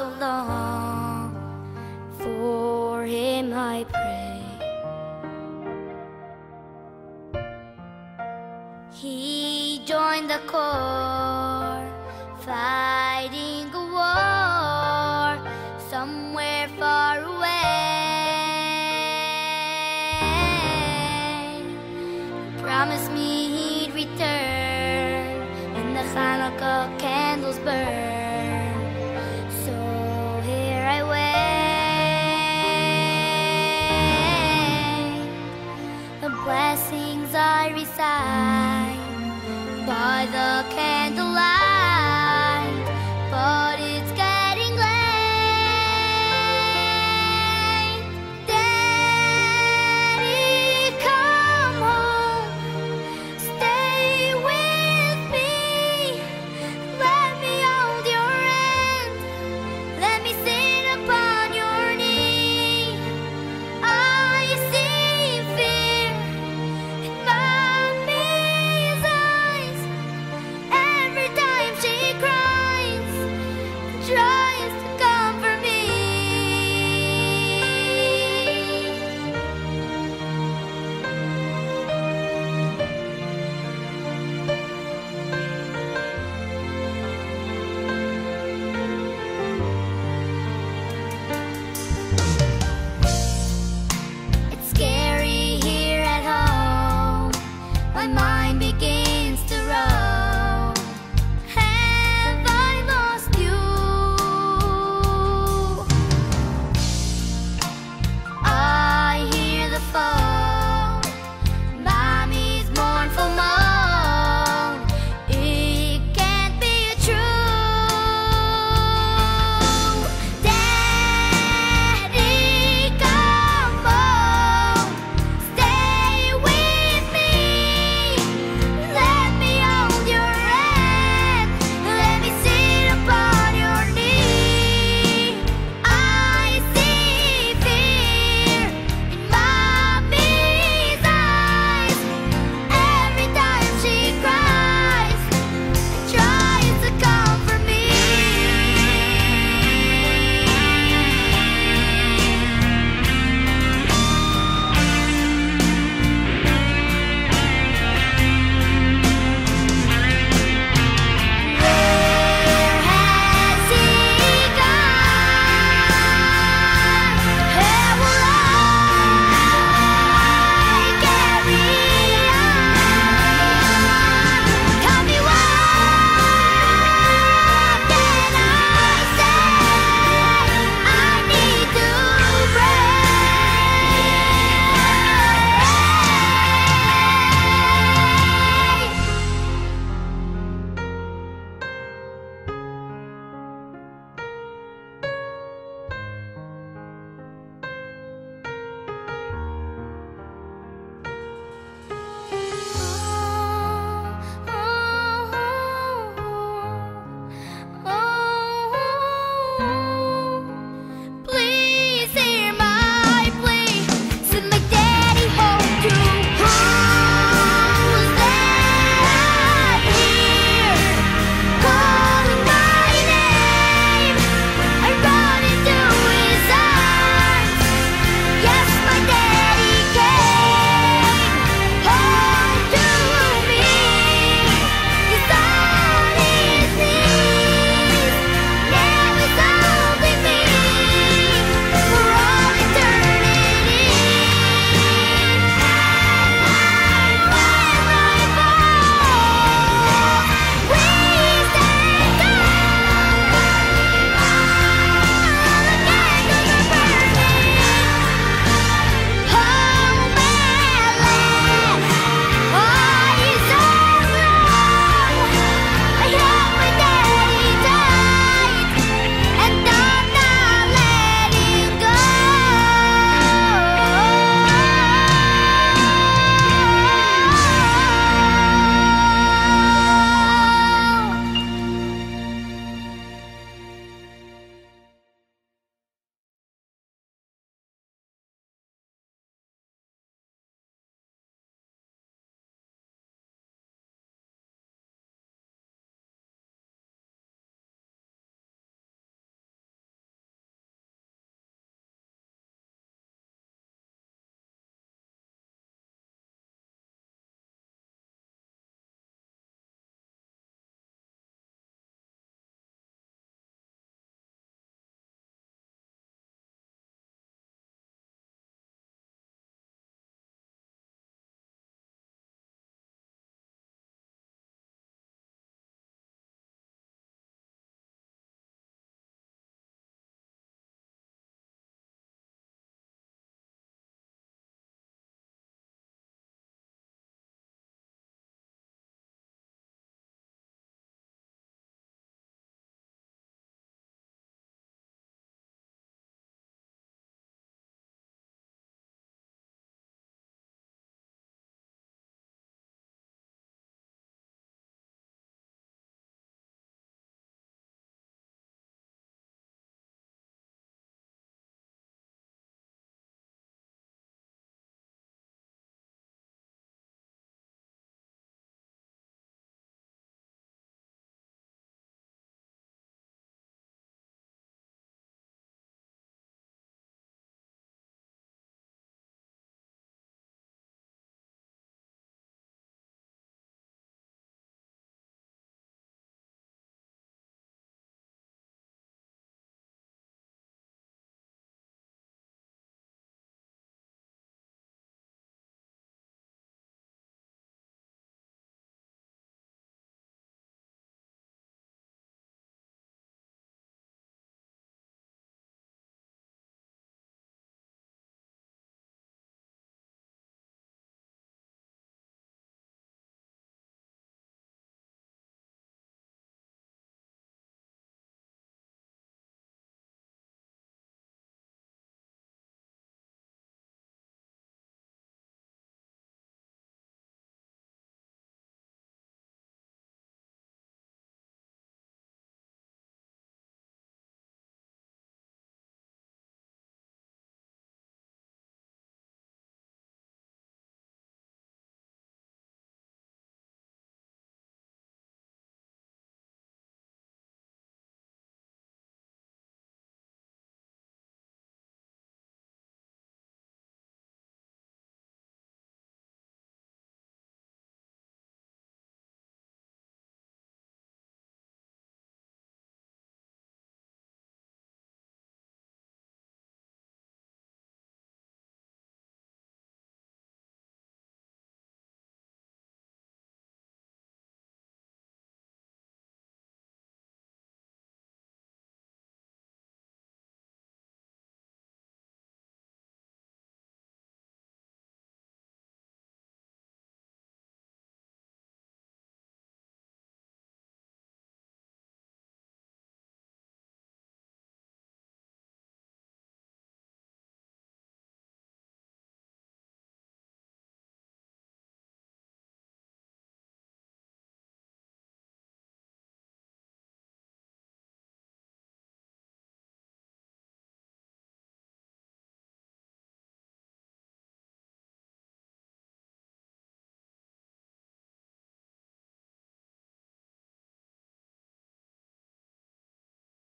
so long.